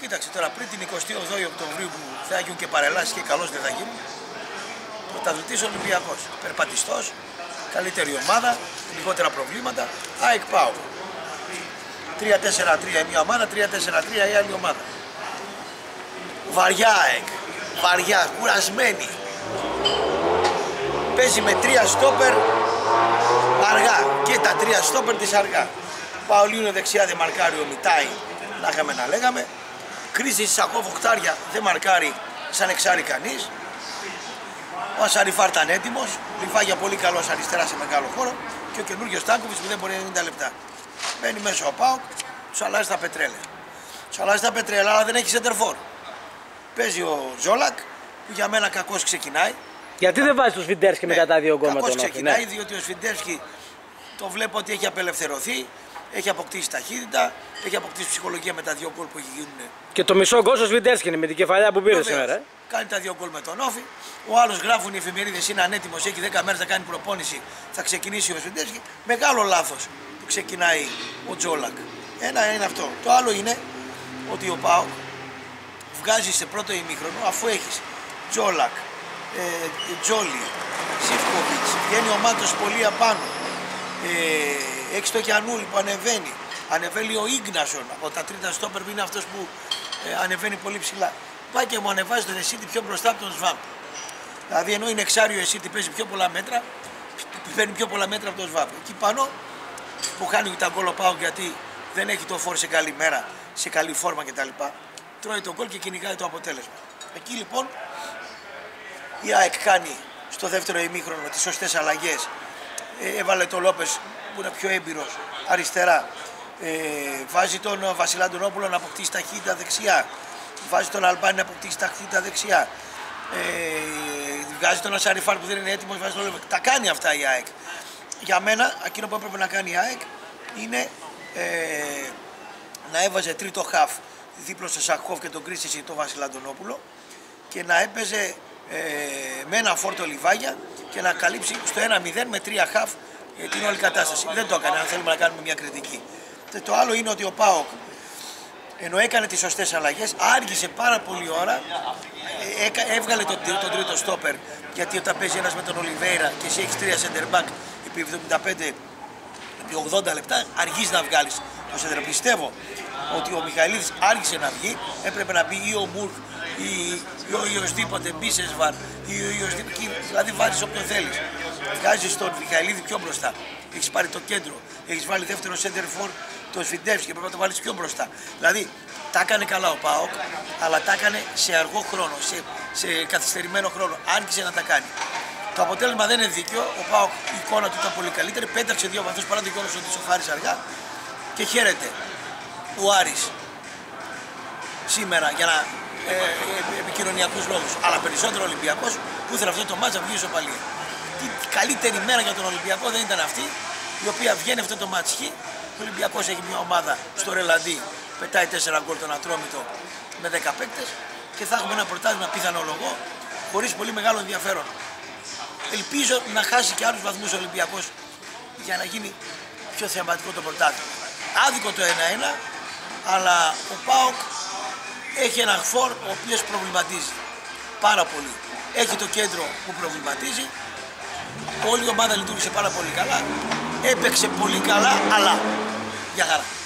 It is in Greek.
Κοίταξε τώρα πριν την 28η Οκτωβρίου που θα γίνουν και παρελάσεις και καλώς δεν θα γίνουν. Πρωταθλητής Ολυμπιακός. Περπατιστός, καλύτερη ομάδα, λιγότερα προβλήματα. ΑΕΚ Πάο. 3-4-3 η μία ομάδα, 3-4-3 η άλλη ομάδα. Βαριά ΑΕΚ. Βαριά, κουρασμένη. Παίζει με τρία στόπερ αργά. Και τα τρία στόπερ της αργά. Παολίνο δεξιά δεν μαρκάρει ο Μιτάι, να είχαμε να λέγαμε. Κρίση Σακόφ οχτάρια δεν μαρκάρει σαν εξάρι κανείς. Ο Ασαριφάρ ήταν έτοιμος. Λιφάγια πολύ καλό αριστερά σε μεγάλο χώρο. Και ο καινούργιος Τάκοβιτ που δεν μπορεί 90 λεπτά. Μπαίνει μέσα ο Πάοκ, τους αλλάζει τα πετρέλαια. Τους αλλάζει τα πετρέλαια, αλλά δεν έχει σεντερφόρ. Παίζει ο Ζόλακ, που για μένα κακό ξεκινάει. Γιατί δεν βάζεις του Σβιντέρσκι μετά τα δύο γκολ με Κακώς τον Όφη, ξεκινάει, ναι. διότι ο Σφιντέρσκι το βλέπω ότι έχει απελευθερωθεί, έχει αποκτήσει ταχύτητα, έχει αποκτήσει ψυχολογία με τα δύο γκολ που έχει γίνουν. Και το μισό γκολ ο Σβιντέρσκι είναι με την κεφαλιά που πήρε Βεβαίως. σήμερα. ε. Κάνει τα δύο γκολ με τον Όφη. Ο άλλος γράφουν οι εφημερίδες είναι ανέτοιμος, έχει 10 μέρες να κάνει προπόνηση. Θα ξεκινήσει ο Σφιντέρσκι. Μεγάλο λάθος που ξεκινάει ο Τζόλακ. Ένα είναι αυτό. Το άλλο είναι ότι ο Πάοκ βγάζει σε πρώτο ημίχρονο αφού έχεις Τζόλακ, ε, Τζόλι, Σιφκοβιτς, βγαίνει ο Μάτο πολύ απάνω. Ε, έχει το Κιανούλη που ανεβαίνει. Ανεβαίνει ο Ίγνασον από τα τρίτα στόπερ που είναι αυτός που ε, ανεβαίνει πολύ ψηλά. Πάει και μου ανεβάζει τον Εσίτη πιο μπροστά από τον Σβάμπ. Δηλαδή ενώ είναι εξάριο Εσίτη παίζει πιο πολλά μέτρα, παίρνει πιο πολλά μέτρα από τον Σβάμπ. Εκεί πάνω που χάνει τα γκολ ο Πάοκ γιατί δεν έχει το φόρ σε καλή μέρα, σε καλή φόρμα κτλ. Τρώει τον γκολ και κυνηγάει το αποτέλεσμα. Εκεί λοιπόν η ΑΕΚ κάνει στο δεύτερο ημίχρονο τις σωστές αλλαγές. Ε, έβαλε τον Λόπες που είναι πιο έμπειρος αριστερά. Ε, βάζει τον Βασιλά Αντωνόπουλο να αποκτήσει ταχύτητα δεξιά. Βάζει τον Αλμπάνη να αποκτήσει ταχύτητα δεξιά. Ε, βγάζει τον Ασαριφάρ που δεν είναι έτοιμος, βάζει τον Λόπες. Τα κάνει αυτά η ΑΕΚ. Για μένα, εκείνο που έπρεπε να κάνει η ΑΕΚ είναι ε, να έβαζε τρίτο χαφ δίπλο στο Σαχόφ και τον Κρίστηση τον Βασιλά Αντωνόπουλο και να έπαιζε ε, με ένα φόρτο λιβάγια και να καλύψει στο 1-0 με τρία χαφ ε, την όλη κατάσταση. Δεν το έκανε, αν θέλουμε να κάνουμε μια κριτική. Και το άλλο είναι ότι ο Πάοκ ενώ έκανε τις σωστές αλλαγές, άργησε πάρα πολύ ώρα, ε, έκα- έβγαλε τον, τον τρίτο στόπερ, γιατί όταν παίζει ένας με τον Ολιβέηρα και εσύ έχεις τρία center back επί 75 επί 80 λεπτά αργείς να βγάλεις το center. Πιστεύω ότι ο Μιχαηλίδης άργησε να βγει, έπρεπε να μπει ή ο Μουρκ ή, ή ο Ιωσδήποτε, Μπίσεσβαρ ή ο Ιωσδήποτε, δηλαδή βάζεις όποιον θέλεις. Βγάζεις τον Μιχαηλίδη πιο μπροστά, έχεις πάρει το κέντρο, έχεις βάλει δεύτερο center for το Σφιντεύσκι και πρέπει να το βάλεις πιο μπροστά. Δηλαδή τα έκανε καλά ο Πάοκ, αλλά τα έκανε σε αργό χρόνο, σε, σε καθυστερημένο χρόνο. Άρχισε να τα κάνει. Το αποτέλεσμα δεν είναι δίκαιο. Ο Πάοκ η εικόνα του ήταν πολύ καλύτερη. Πέταξε δύο βαθμούς παρά την εικόνα του ότι ο Χάρης αργά. Και χαίρεται ο Άρης σήμερα για να ε, ε, επικοινωνιακούς λόγους. Αλλά περισσότερο ο Ολυμπιακός που ήθελε αυτό το μάτς να βγει ισοπαλία. Τι καλύτερη μέρα για τον Ολυμπιακό δεν ήταν αυτή η οποία βγαίνει αυτό το μάτς χ. Ο Ολυμπιακός έχει μια ομάδα στο Ρελαντί, πετάει 4 γκολ τον Ατρόμητο με 10 παίκτες και θα έχουμε ένα πρωτάθλημα πιθανολογό χωρίς πολύ μεγάλο ενδιαφέρον. Ελπίζω να χάσει και άλλους βαθμούς ο Ολυμπιακός για να γίνει πιο θεαματικό το πρωτάθλημα. Άδικο το 1-1, αλλά ο ΠΑΟΚ έχει έναν φόρ ο οποίος προβληματίζει πάρα πολύ. Έχει το κέντρο που προβληματίζει, όλη η ομάδα λειτουργήσε πάρα πολύ καλά, έπαιξε πολύ καλά, αλλά για χαρά.